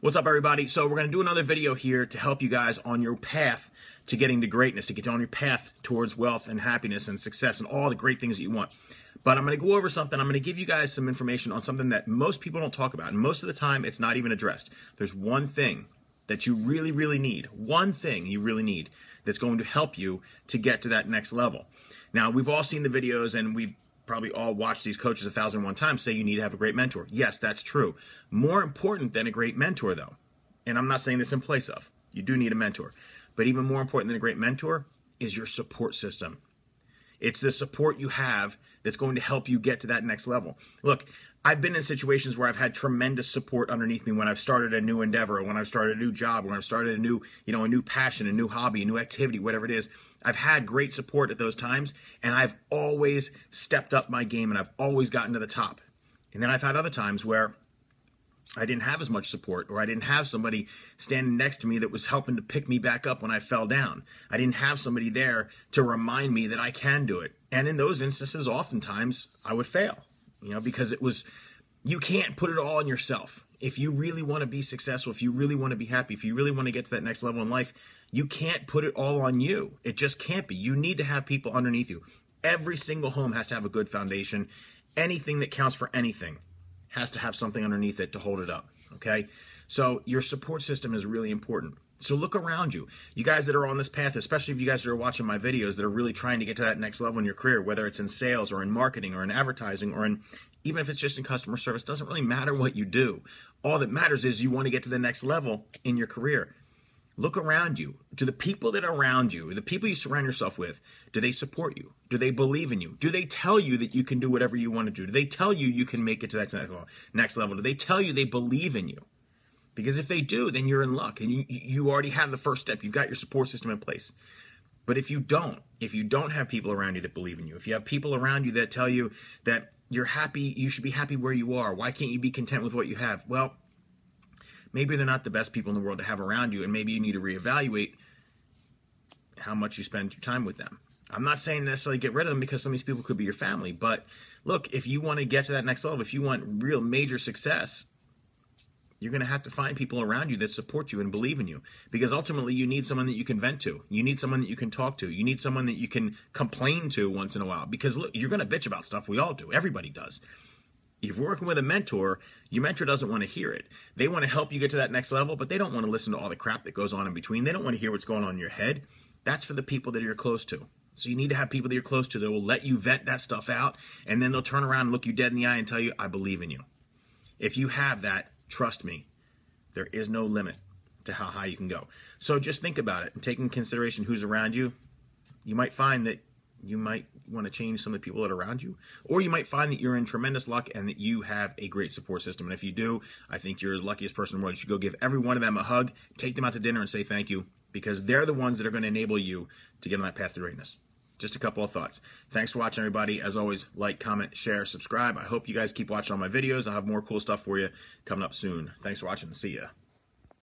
What's up, everybody? So, we're going to do another video here to help you guys on your path to getting to greatness, to get on your path towards wealth and happiness and success and all the great things that you want. But I'm going to go over something. I'm going to give you guys some information on something that most people don't talk about. And most of the time, it's not even addressed. There's one thing that you really, really need, one thing you really need that's going to help you to get to that next level. Now, we've all seen the videos and we've probably all watched these coaches a thousand and one times say you need to have a great mentor. Yes, that's true. More important than a great mentor, though, and I'm not saying this in place of, you do need a mentor, but even more important than a great mentor is your support system. It's the support you have that's going to help you get to that next level. Look, I've been in situations where I've had tremendous support underneath me when I've started a new endeavor, when I've started a new job, when I've started a new, you know, a new passion, a new hobby, a new activity, whatever it is. I've had great support at those times, and I've always stepped up my game and I've always gotten to the top. And then I've had other times where I didn't have as much support, or I didn't have somebody standing next to me that was helping to pick me back up when I fell down. I didn't have somebody there to remind me that I can do it. And in those instances, oftentimes I would fail you know, because it was, you can't put it all on yourself. If you really want to be successful, if you really want to be happy, if you really want to get to that next level in life, you can't put it all on you. It just can't be. You need to have people underneath you. Every single home has to have a good foundation. Anything that counts for anything has to have something underneath it to hold it up. Okay? So your support system is really important. So look around you. You guys that are on this path, especially if you guys are watching my videos that are really trying to get to that next level in your career, whether it's in sales or in marketing or in advertising or in even if it's just in customer service, doesn't really matter what you do. All that matters is you want to get to the next level in your career. Look around you. Do the people that are around you, the people you surround yourself with, do they support you? Do they believe in you? Do they tell you that you can do whatever you want to do? Do they tell you you can make it to that next level? Do they tell you they believe in you? Because if they do, then you're in luck and you, you already have the first step. You've got your support system in place. But if you don't, if you don't have people around you that believe in you, if you have people around you that tell you that you're happy, you should be happy where you are, why can't you be content with what you have? Well, maybe they're not the best people in the world to have around you, and maybe you need to reevaluate how much you spend your time with them. I'm not saying necessarily get rid of them because some of these people could be your family, but look, if you want to get to that next level, if you want real major success, you're going to have to find people around you that support you and believe in you because ultimately you need someone that you can vent to. You need someone that you can talk to. You need someone that you can complain to once in a while because look, you're going to bitch about stuff. We all do. Everybody does. If you're working with a mentor, your mentor doesn't want to hear it. They want to help you get to that next level, but they don't want to listen to all the crap that goes on in between. They don't want to hear what's going on in your head. That's for the people that you're close to. So you need to have people that you're close to that will let you vent that stuff out, and then they'll turn around and look you dead in the eye and tell you, I believe in you. If you have that, Trust me, there is no limit to how high you can go. So just think about it and take in consideration who's around you. You might find that you might want to change some of the people that are around you, or you might find that you're in tremendous luck and that you have a great support system. And if you do, I think you're the luckiest person in the world. You should go give every one of them a hug, take them out to dinner, and say thank you because they're the ones that are going to enable you to get on that path to greatness just a couple of thoughts. Thanks for watching, everybody. As always, like, comment, share, subscribe. I hope you guys keep watching all my videos. I'll have more cool stuff for you coming up soon. Thanks for watching. See ya.